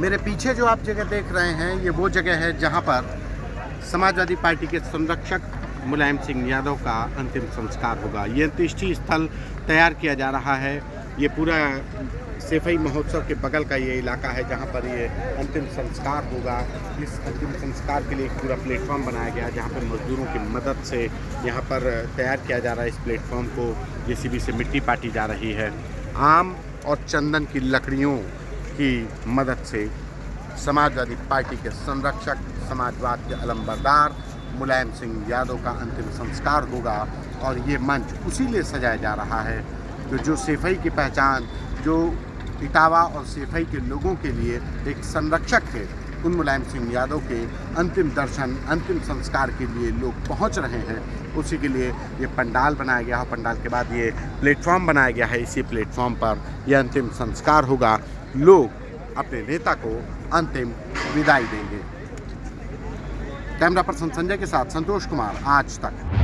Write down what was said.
मेरे पीछे जो आप जगह देख रहे हैं, ये वो जगह है जहाँ पर समाजवादी पार्टी के संरक्षक मुलायम सिंह यादव का अंतिम संस्कार होगा। ये अंत्येष्टि स्थल तैयार किया जा रहा है। ये पूरा सेफई महोत्सव के बगल का ये इलाका है जहाँ पर ये अंतिम संस्कार होगा। इस अंतिम संस्कार के लिए एक पूरा प्लेटफॉर्म बनाया गया जहाँ पर मजदूरों की मदद से यहाँ पर तैयार किया जा रहा है इस प्लेटफॉर्म को। जेसीबी से मिट्टी पाटी जा रही है। आम और चंदन की लकड़ियों की मदद से समाजवादी पार्टी के संरक्षक, समाजवाद के अलम्बरदार मुलायम सिंह यादव का अंतिम संस्कार होगा और ये मंच उसी लिए सजाया जा रहा है कि जो सेफई की पहचान, जो इटावा और सेफई के लोगों के लिए एक संरक्षक थे, उन मुलायम सिंह यादव के अंतिम दर्शन, अंतिम संस्कार के लिए लोग पहुँच रहे हैं। उसी के लिए ये पंडाल बनाया गया है पंडाल के बाद ये प्लेटफॉर्म बनाया गया है। इसी प्लेटफॉर्म पर यह अंतिम संस्कार होगा। लोग अपने नेता को अंतिम विदाई देंगे। कैमरा पर्सन संजय के साथ संतोष कुमार, आज तक।